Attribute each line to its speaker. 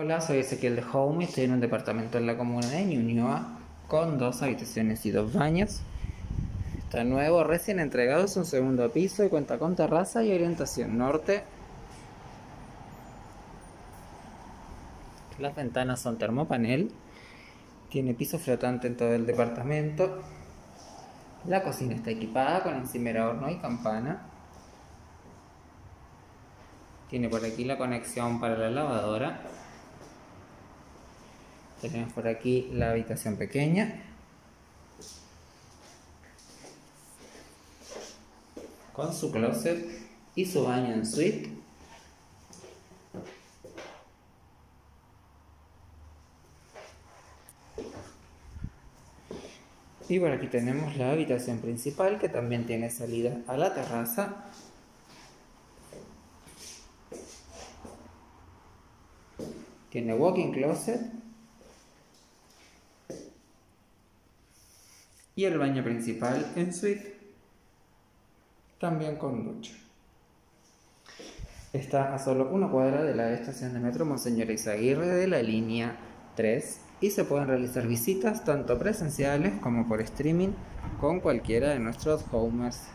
Speaker 1: Hola, soy Ezequiel de Home y estoy en un departamento en la comuna de Ñuñoa con dos habitaciones y dos baños. Está nuevo, recién entregado, es un segundo piso y cuenta con terraza y orientación norte. Las ventanas son termopanel. Tiene piso flotante en todo el departamento. La cocina está equipada con encimera, horno y campana. Tiene por aquí la conexión para la lavadora. Tenemos por aquí la habitación pequeña. Con su closet y su baño en suite. Y por aquí tenemos la habitación principal que también tiene salida a la terraza. Tiene walking closet. Y el baño principal en suite. También con ducha. Está a solo una cuadra de la estación de metro Monseñor Izaguirre de la línea 3 y se pueden realizar visitas tanto presenciales como por streaming con cualquiera de nuestros homers